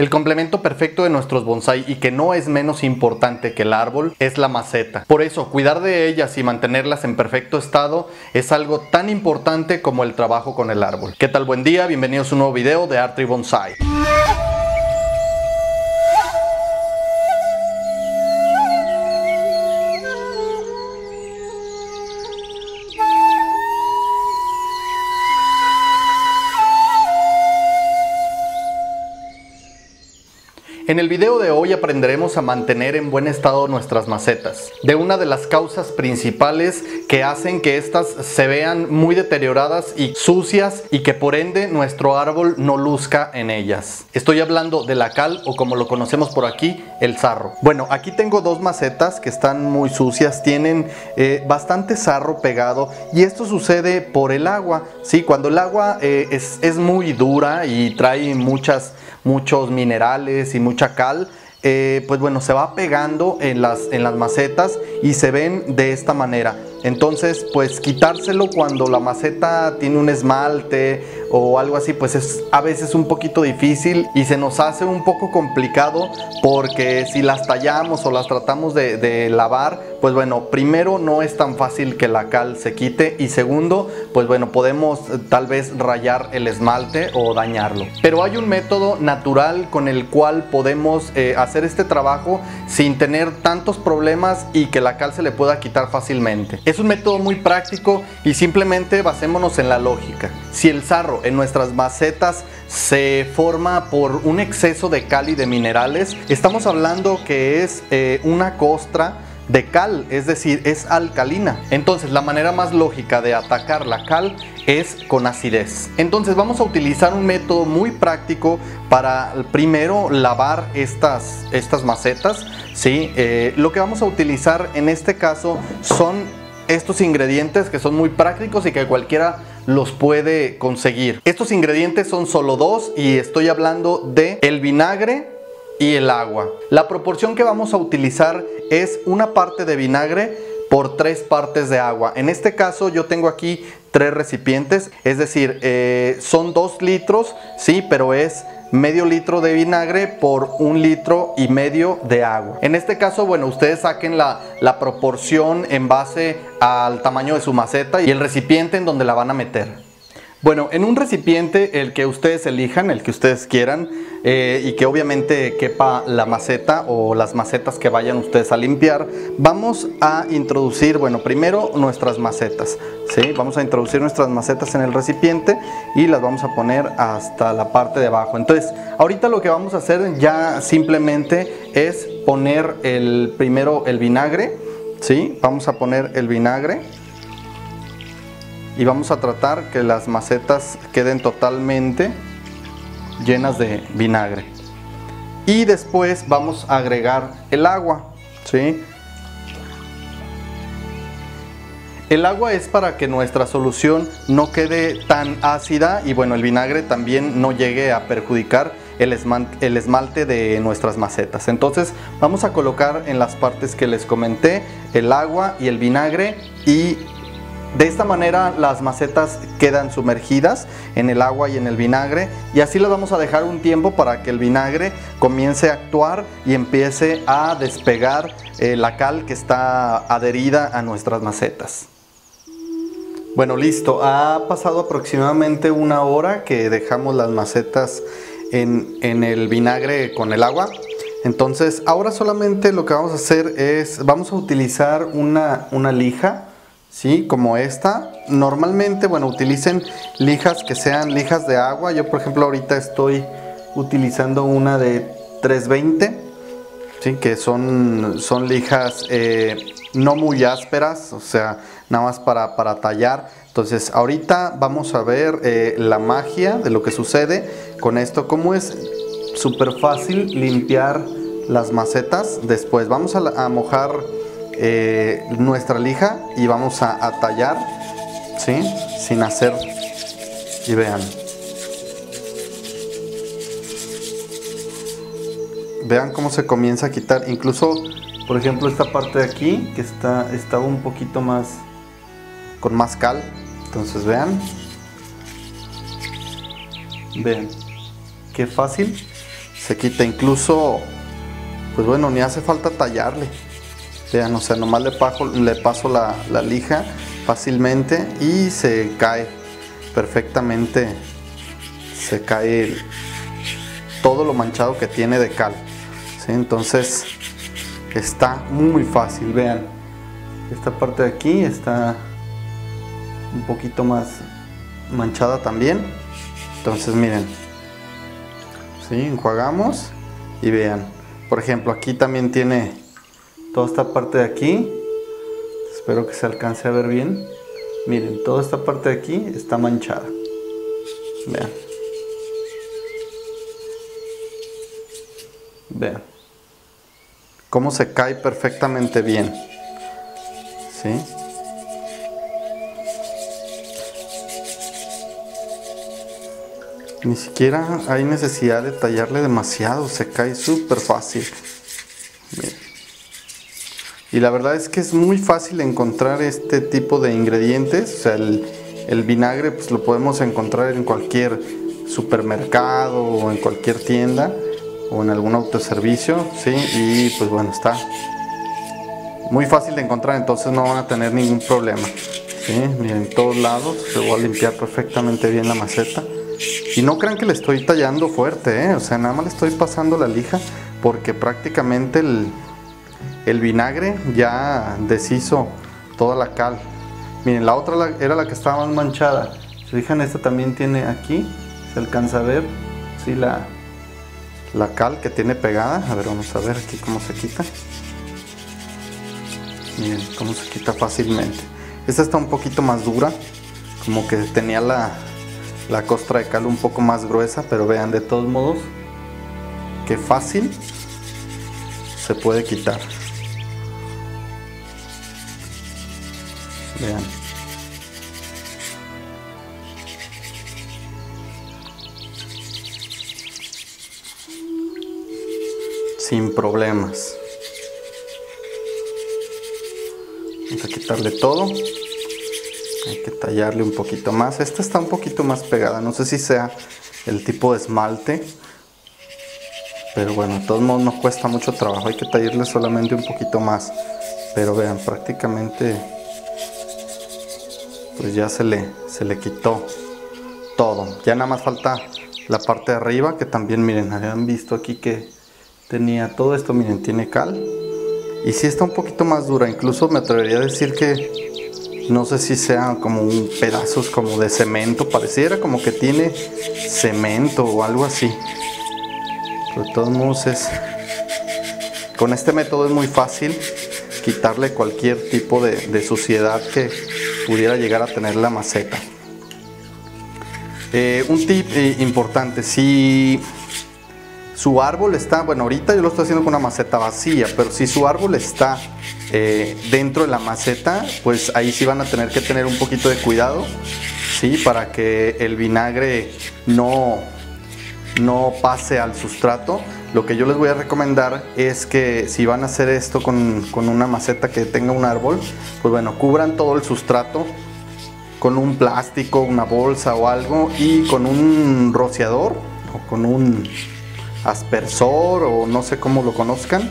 El complemento perfecto de nuestros bonsai y que no es menos importante que el árbol es la maceta. Por eso, cuidar de ellas y mantenerlas en perfecto estado es algo tan importante como el trabajo con el árbol. ¿Qué tal? Buen día, bienvenidos a un nuevo video de Artry Bonsai. En el video de hoy aprenderemos a mantener en buen estado nuestras macetas, de una de las causas principales que hacen que éstas se vean muy deterioradas y sucias y que por ende nuestro árbol no luzca en ellas. Estoy hablando de la cal o como lo conocemos por aquí, el sarro. Bueno, aquí tengo dos macetas que están muy sucias, tienen eh, bastante sarro pegado y esto sucede por el agua. ¿sí? Cuando el agua eh, es, es muy dura y trae muchas muchos minerales y mucha cal, eh, pues bueno, se va pegando en las, en las macetas y se ven de esta manera. Entonces, pues quitárselo cuando la maceta tiene un esmalte o algo así, pues es a veces un poquito difícil y se nos hace un poco complicado porque si las tallamos o las tratamos de, lavar, pues bueno, primero no es tan fácil que la cal se quite y segundo, pues bueno, podemos eh, tal vez rayar el esmalte o dañarlo. Pero hay un método natural con el cual podemos eh, hacer este trabajo sin tener tantos problemas y que la cal se le pueda quitar fácilmente. Es un método muy práctico y simplemente basémonos en la lógica. Si el sarro en nuestras macetas se forma por un exceso de cal y de minerales, estamos hablando que es eh, una costra de cal, es decir, es alcalina. Entonces la manera más lógica de atacar la cal es con acidez. Entonces vamos a utilizar un método muy práctico para primero lavar estas, estas macetas. ¿sí? Eh, lo que vamos a utilizar en este caso son estos ingredientes que son muy prácticos y que cualquiera los puede conseguir. Estos ingredientes son solo dos y estoy hablando de el vinagre y el agua. La proporción que vamos a utilizar es una parte de vinagre por tres partes de agua. En este caso yo tengo aquí tres recipientes, es decir, eh, son dos litros, sí, pero es medio litro de vinagre por un litro y medio de agua. En este caso, bueno, ustedes saquen la, la proporción en base al tamaño de su maceta y el recipiente en donde la van a meter. Bueno, en un recipiente, el que ustedes elijan, el que ustedes quieran, eh, y que obviamente quepa la maceta o las macetas que vayan ustedes a limpiar, vamos a introducir, bueno, primero nuestras macetas, ¿sí? Vamos a introducir nuestras macetas en el recipiente y las vamos a poner hasta la parte de abajo. Entonces, ahorita lo que vamos a hacer ya simplemente es poner el primero el vinagre, ¿sí? Vamos a poner el vinagre y vamos a tratar que las macetas queden totalmente llenas de vinagre y después vamos a agregar el agua ¿sí? El agua es para que nuestra solución no quede tan ácida y bueno, el vinagre también no llegue a perjudicar el esmalte de nuestras macetas. Entonces vamos a colocar en las partes que les comenté el agua y el vinagre y de esta manera las macetas quedan sumergidas en el agua y en el vinagre y así las vamos a dejar un tiempo para que el vinagre comience a actuar y empiece a despegar eh, la cal que está adherida a nuestras macetas. Bueno, listo. Ha pasado aproximadamente una hora que dejamos las macetas en, el vinagre con el agua. Entonces, ahora solamente lo que vamos a hacer es, vamos a utilizar una, una lija ¿sí? Como esta. Normalmente, bueno, utilicen lijas que sean lijas de agua. Yo, por ejemplo, ahorita estoy utilizando una de 320, ¿sí? Que son, son lijas eh, no muy ásperas, o sea, nada más para, tallar. Entonces, ahorita vamos a ver eh, la magia de lo que sucede con esto. Cómo es súper fácil limpiar las macetas. Después vamos a mojar eh, nuestra lija y vamos a, tallar, ¿sí? Sin hacer, y vean. Vean cómo se comienza a quitar, incluso, por ejemplo, esta parte de aquí, que está, estaba un poquito más, con más cal. Entonces vean. Vean, qué fácil se quita incluso, pues bueno, ni hace falta tallarle. Vean, o sea, nomás le, le paso la, la lija fácilmente y se cae perfectamente, se cae todo lo manchado que tiene de cal. Entonces está muy fácil, vean. Esta parte de aquí está un poquito más manchada también. Entonces miren, ¿sí? enjuagamos y vean. Por ejemplo, aquí también tiene toda esta parte de aquí. Espero que se alcance a ver bien. Miren, toda esta parte de aquí está manchada. Vean. Vean. Cómo se cae perfectamente bien. ¿Sí? Ni siquiera hay necesidad de tallarle demasiado, se cae súper fácil. Y la verdad es que es muy fácil encontrar este tipo de ingredientes. O sea, el, vinagre pues lo podemos encontrar en cualquier supermercado o en cualquier tienda o en algún autoservicio, ¿sí? Y pues bueno, está muy fácil de encontrar, entonces no van a tener ningún problema. ¿sí? Miren, en todos lados se va a limpiar perfectamente bien la maceta. Y no crean que le estoy tallando fuerte, ¿eh? o sea, nada más le estoy pasando la lija porque prácticamente el, vinagre ya deshizo toda la cal. Miren, la otra era la que estaba más manchada. Se fijan, esta también tiene aquí, se alcanza a ver, sí, la, la cal que tiene pegada. A ver, vamos a ver aquí cómo se quita. Miren cómo se quita fácilmente. Esta está un poquito más dura, como que tenía la, la costra de cal un poco más gruesa, pero vean de todos modos que fácil se puede quitar. Vean. Sin problemas. Vamos a quitarle todo. Hay que tallarle un poquito más. Esta está un poquito más pegada. No sé si sea el tipo de esmalte pero bueno de todos modos no cuesta mucho trabajo. Hay que tallarle solamente un poquito más. Pero vean prácticamente pues ya se le se le quitó todo ya nada más falta la parte de arriba que también miren habían visto aquí que tenía todo esto miren tiene cal y si está un poquito más dura incluso me atrevería a decir que no sé si sea como pedazos como de cemento, pareciera como que tiene cemento o algo así. Pero de todos modos es, con este método es muy fácil quitarle cualquier tipo de, suciedad que pudiera llegar a tener la maceta. Eh, un tip eh, importante, si su árbol está, bueno ahorita yo lo estoy haciendo con una maceta vacía, pero si su árbol está eh, dentro de la maceta, pues ahí sí van a tener que tener un poquito de cuidado, ¿sí? Para que el vinagre no, no pase al sustrato. Lo que yo les voy a recomendar es que si van a hacer esto con, con una maceta que tenga un árbol, pues bueno, cubran todo el sustrato con un plástico, una bolsa o algo y con un rociador o con un aspersor o no sé cómo lo conozcan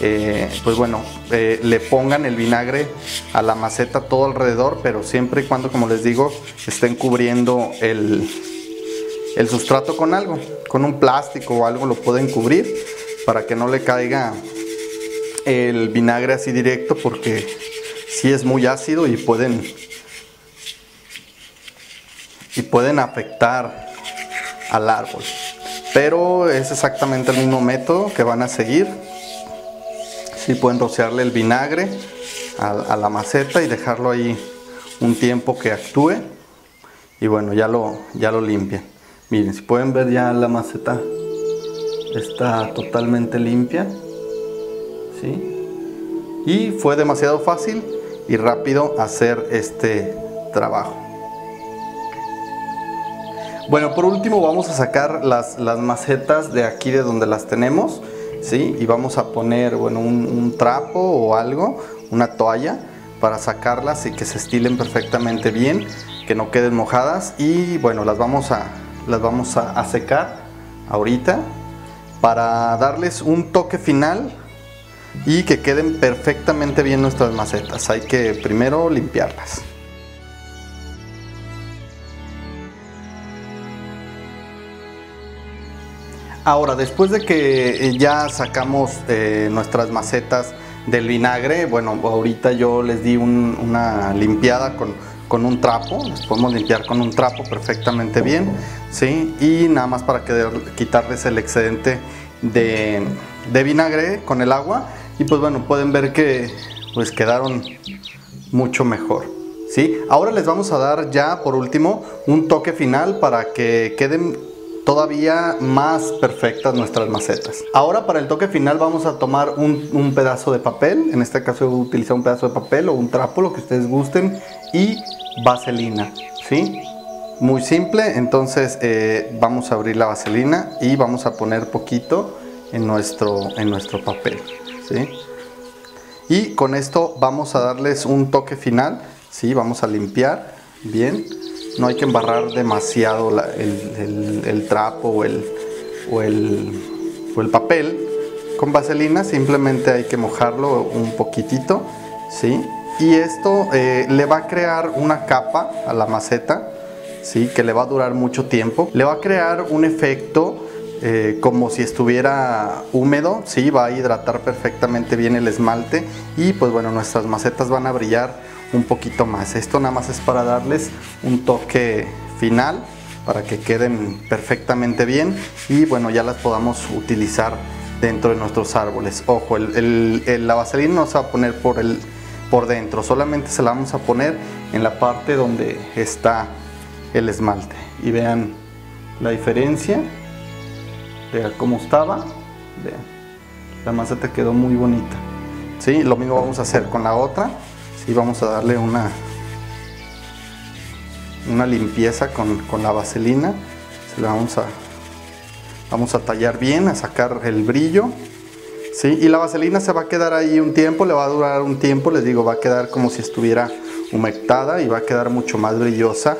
eh, pues bueno, eh, le pongan el vinagre a la maceta todo alrededor, pero siempre y cuando, como les digo, estén cubriendo el, el sustrato con algo, con un plástico o algo lo pueden cubrir para que no le caiga el vinagre así directo porque si es muy ácido y pueden y pueden afectar al árbol. Pero es exactamente el mismo método que van a seguir. Y pueden rociarle el vinagre a, la maceta y dejarlo ahí un tiempo que actúe y bueno ya lo ya lo limpian miren si pueden ver ya la maceta está totalmente limpia ¿sí? y fue demasiado fácil y rápido hacer este trabajo bueno por último vamos a sacar las, las macetas de aquí de donde las tenemos ¿sí? Y vamos a poner, bueno, un, trapo o algo, una toalla para sacarlas y que se estilen perfectamente bien, que no queden mojadas y bueno, las vamos a, las vamos a, secar ahorita para darles un toque final y que queden perfectamente bien nuestras macetas. Hay que primero limpiarlas. Ahora, después de que eh, ya sacamos eh, nuestras macetas del vinagre, bueno, ahorita yo les di una limpiada con, con, un trapo, las podemos limpiar con un trapo perfectamente bien, ¿sí? Y nada más para quitarles el excedente de, de vinagre con el agua y pues bueno, pueden ver que pues quedaron mucho mejor. ¿sí? Ahora les vamos a dar ya por último un toque final para que queden todavía más perfectas nuestras macetas. Ahora para el toque final vamos a tomar un, pedazo de papel, en este caso utilizar un pedazo de papel o un trapo, lo que ustedes gusten, y vaselina, ¿sí? Muy simple, entonces eh, vamos a abrir la vaselina y vamos a poner poquito en nuestro, en nuestro papel. Y con esto vamos a darles un toque final, ¿sí? Vamos a limpiar bien. No hay que embarrar demasiado el, trapo o el, o el, papel con vaselina, simplemente hay que mojarlo un poquitito, ¿sí? Y esto eh, le va a crear una capa a la maceta, ¿sí? Que le va a durar mucho tiempo. Le va a crear un efecto eh, como si estuviera húmedo, sí, va a hidratar perfectamente bien el esmalte y pues bueno, nuestras macetas van a brillar un poquito más. Esto nada más es para darles un toque final para que queden perfectamente bien y bueno, ya las podamos utilizar dentro de nuestros árboles. Ojo, la vaselina no se va a poner por, el, por dentro, solamente se la vamos a poner en la parte donde está el esmalte. Y vean la diferencia Vean cómo estaba. Vean. La maceta quedó muy bonita. ¿Sí? Lo mismo vamos a hacer con la otra. Sí, vamos a darle una, una limpieza con, la vaselina. Se la vamos a, vamos a tallar bien, a sacar el brillo. ¿Sí? Y la vaselina se va a quedar ahí un tiempo, le va a durar un tiempo, les digo, va a quedar como si estuviera humectada y va a quedar mucho más brillosa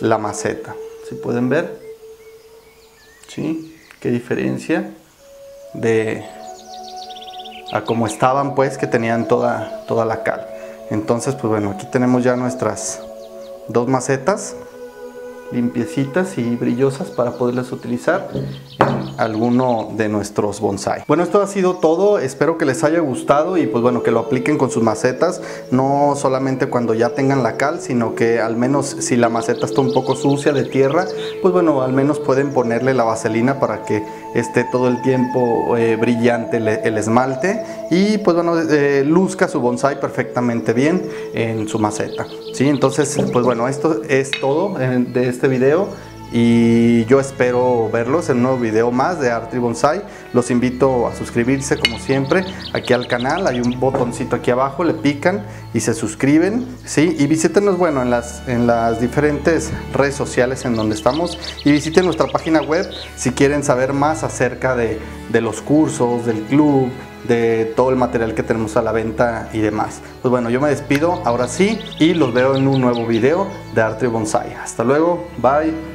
la maceta. Si pueden ver. ¿Sí? qué diferencia de a cómo estaban pues que tenían toda, toda la cal. Entonces pues bueno, aquí tenemos ya nuestras dos macetas limpiecitas y brillosas para poderlas utilizar alguno de nuestros bonsai. Bueno, esto ha sido todo. Espero que les haya gustado y pues bueno, que lo apliquen con sus macetas. No solamente cuando ya tengan la cal, sino que al menos si la maceta está un poco sucia de tierra, pues bueno, al menos pueden ponerle la vaselina para que esté todo el tiempo eh, brillante el, esmalte y pues bueno, eh, luzca su bonsai perfectamente bien en su maceta. ¿sí? Entonces, pues bueno, esto es todo eh, de este video y yo espero verlos en un nuevo video más de Artri Bonsai. Los invito a suscribirse como siempre aquí al canal, hay un botoncito aquí abajo, le pican y se suscriben, ¿sí? Y visítenos, bueno, en las, en las diferentes redes sociales en donde estamos y visiten nuestra página web si quieren saber más acerca de, de los cursos, del club, de todo el material que tenemos a la venta y demás. Pues bueno, yo me despido ahora sí y los veo en un nuevo video de Arte Bonsai. Hasta luego, bye.